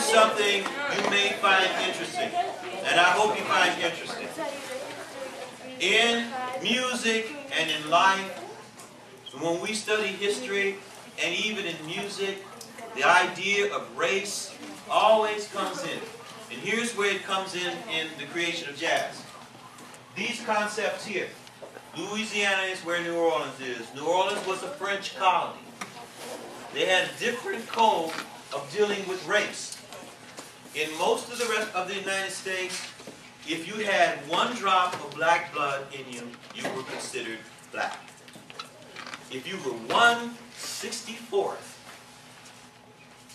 something you may find interesting, and I hope you find interesting. In music and in life, when we study history, and even in music, the idea of race always comes in. And here's where it comes in in the creation of jazz. These concepts here. Louisiana is where New Orleans is. New Orleans was a French colony. They had a different code of dealing with race. In most of the rest of the United States, if you had one drop of black blood in you, you were considered black. If you were 164th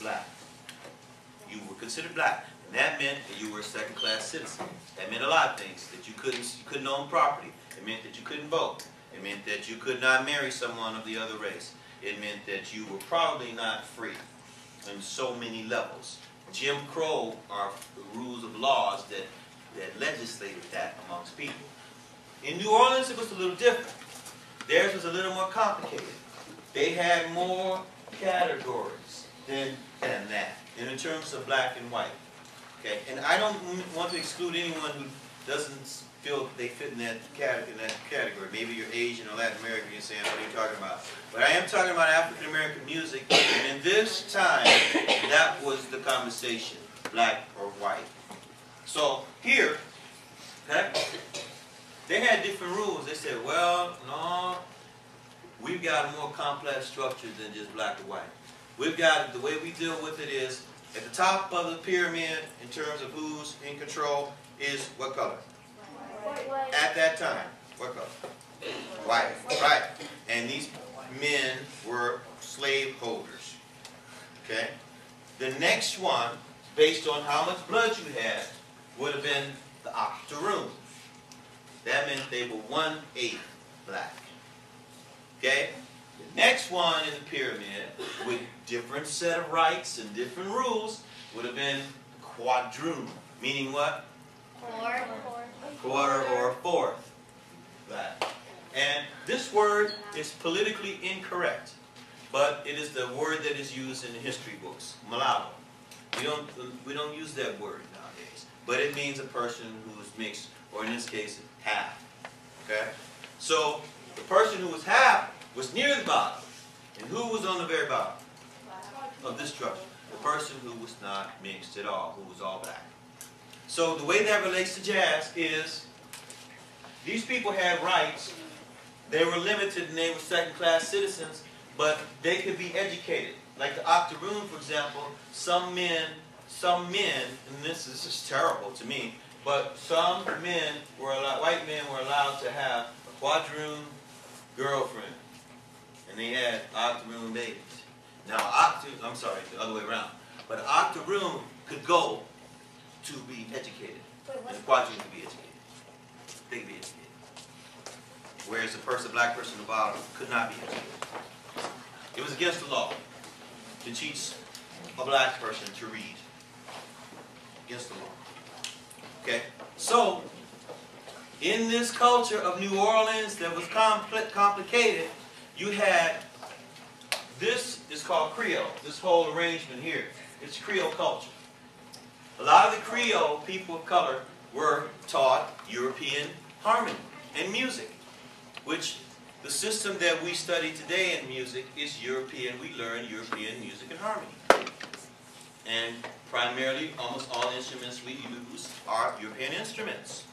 black, you were considered black. And that meant that you were a second-class citizen. That meant a lot of things. That you couldn't, you couldn't own property. It meant that you couldn't vote. It meant that you could not marry someone of the other race. It meant that you were probably not free on so many levels. Jim Crow are rules of laws that, that legislated that amongst people. In New Orleans, it was a little different. Theirs was a little more complicated. They had more categories than, than that in terms of black and white. Okay, and I don't want to exclude anyone who doesn't feel they fit in that, category, in that category. Maybe you're Asian or Latin American, you're saying, what are you talking about? But I am talking about African American music, and in this time, conversation, black or white. So here, okay, they had different rules. They said, well, no, we've got a more complex structure than just black or white. We've got, the way we deal with it is, at the top of the pyramid, in terms of who's in control, is what color? White. At that time, what color? White, right. And these men were slave holders. Okay? The next one, based on how much blood you had, would have been the octoroon. That meant they were one-eighth black. Okay? The next one in the pyramid, with different set of rights and different rules, would have been quadroon. Meaning what? Four. Quarter or fourth black. And this word is politically incorrect, but it is the word that is used in the history books, mulatto. We don't, we don't use that word nowadays, but it means a person who is mixed, or in this case, half. Okay? So the person who was half was near the bottom. And who was on the very bottom of this structure? The person who was not mixed at all, who was all black. So the way that relates to jazz is these people had rights. They were limited and they were second-class citizens, but they could be educated. Like the octoroon, for example, some men, some men, and this is just terrible to me, but some men were allowed, white men were allowed to have a quadroon girlfriend. And they had octoroon babies. Now, octoroon, I'm sorry, the other way around. But an octoroon could go to be educated. and the quadroon could be educated. They could be educated. Whereas the person, black person at the bottom could not be educated. Against the law to teach a black person to read. Against the law. Okay? So, in this culture of New Orleans that was compl complicated, you had, this is called Creole, this whole arrangement here. It's Creole culture. A lot of the Creole people of color were taught European harmony and music, which the system that we study today in music is European. We learn European music and harmony. And primarily, almost all instruments we use are European instruments.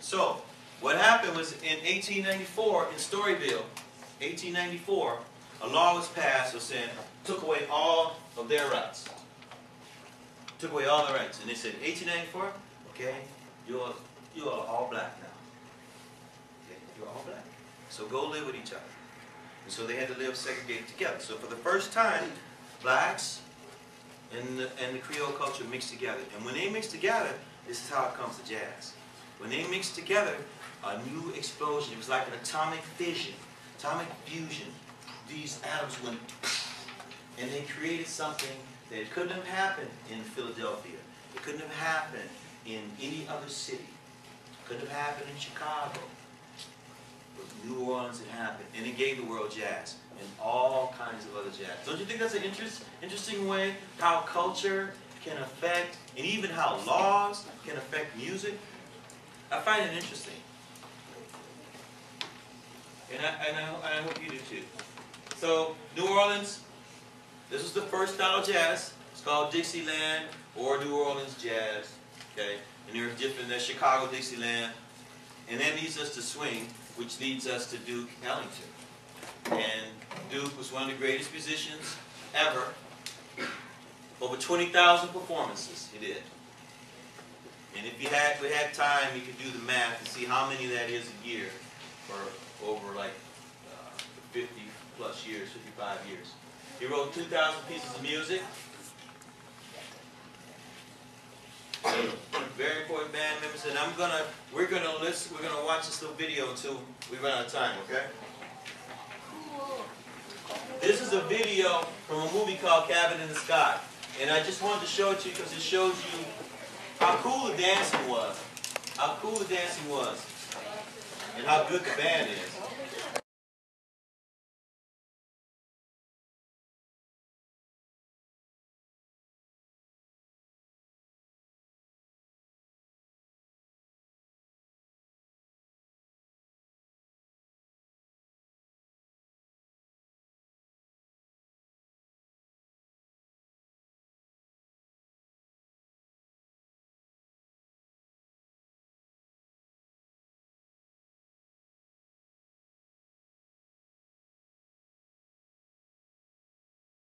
So, what happened was in 1894 in Storyville, 1894, a law was passed that said, took away all of their rights. Took away all the rights. And they said, 1894, okay, you're, you're all black now. Okay, you're all black. So go live with each other. And so they had to live segregated together. So for the first time, blacks and the, and the Creole culture mixed together. And when they mix together, this is how it comes to jazz. When they mixed together, a new explosion. It was like an atomic fission, atomic fusion. These atoms went, and they created something that couldn't have happened in Philadelphia. It couldn't have happened in any other city. It couldn't have happened in Chicago. New Orleans it happened, and it gave the world jazz and all kinds of other jazz. Don't you think that's an interest, interesting way how culture can affect, and even how laws can affect music, I find it interesting. And I, and I, I hope you do too. So, New Orleans, this was the first style of jazz. It's called Dixieland or New Orleans jazz. Okay? And there's different, there's Chicago Dixieland. And that leads us to swing, which leads us to Duke Ellington. And Duke was one of the greatest musicians ever. Over 20,000 performances he did. And if you had, we had time, you could do the math and see how many that is a year for over like uh, 50 plus years, 55 years. He wrote 2,000 pieces of music. Very important band members, and I'm gonna, we're gonna listen, we're gonna watch this little video until we run out of time, okay? This is a video from a movie called Cabin in the Sky. And I just wanted to show it to you because it shows you how cool the dancing was. How cool the dancing was. And how good the band is.